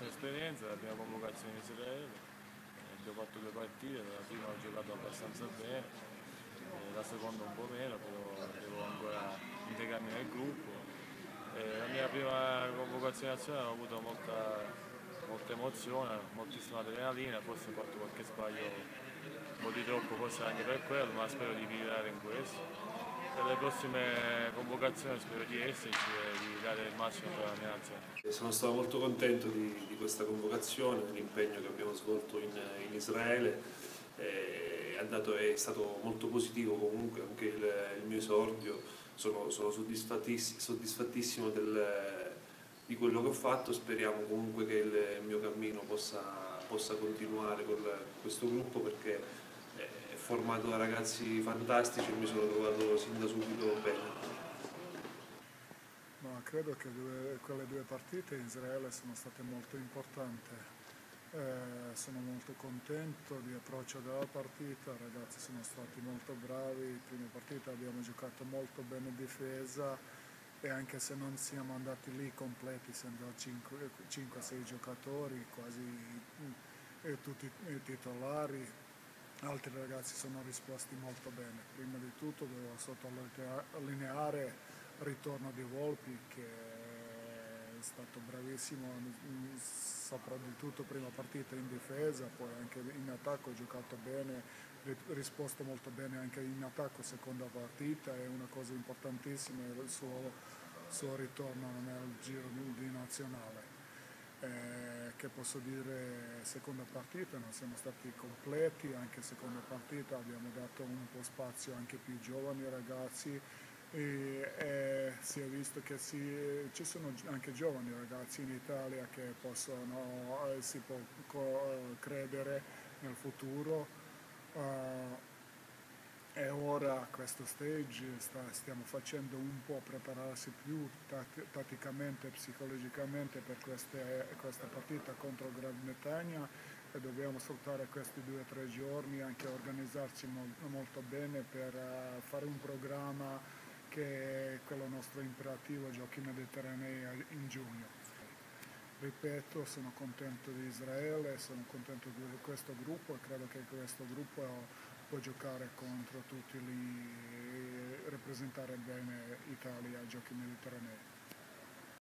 esperienza, la prima convocazione in Israele, abbiamo fatto due partite, la prima ho giocato abbastanza bene, la seconda un po' meno, però devo ancora integrarmi nel gruppo. Eh, la mia prima convocazione nazionale ho avuto molta, molta emozione, moltissima adrenalina, forse ho fatto qualche sbaglio un po' di troppo, forse anche per quello, ma spero di migliorare in questo per le prossime convocazioni spero di esserci e di dare il massimo per la mia nazione. Sono stato molto contento di, di questa convocazione, dell'impegno che abbiamo svolto in, in Israele. È, andato, è, stato molto positivo comunque anche il, il mio esordio, sono, sono soddisfattissimo, soddisfattissimo del, di quello che ho fatto, speriamo comunque che il mio cammino possa, possa continuare con questo gruppo perché formato da ragazzi fantastici e mi sono trovato sin da subito bene. Ma credo che due, quelle due partite in Israele sono state molto importanti. Eh, sono molto contento di approccio della partita, i ragazzi sono stati molto bravi, prima partita abbiamo giocato molto bene in difesa e anche se non siamo andati lì completi, essendo 5-6 giocatori, quasi eh, tutti i titolari, altri ragazzi sono risposti molto bene. Prima di tutto devo sottolineare il ritorno di Volpi che è stato bravissimo soprattutto prima partita in difesa, poi anche in attacco ha giocato bene, risposto molto bene anche in attacco seconda partita, è una cosa importantissima il suo, suo ritorno nel giro di nazionale. Eh, che posso dire seconda partita non siamo stati completi, anche seconda partita abbiamo dato un po' spazio anche più giovani ragazzi e, e si è visto che si, ci sono anche giovani ragazzi in Italia che possono, eh, si può credere nel futuro. Uh, e ora questo stage sta, stiamo facendo un po' prepararsi più tatticamente e psicologicamente per queste, questa partita contro Gran Bretagna e dobbiamo sfruttare questi due o tre giorni anche organizzarci mo molto bene per uh, fare un programma che è quello nostro imperativo Giochi Mediterranei in giugno. Ripeto, sono contento di Israele, sono contento di questo gruppo e credo che questo gruppo può giocare contro tutti lì e rappresentare bene l'Italia ai giochi mediterranei.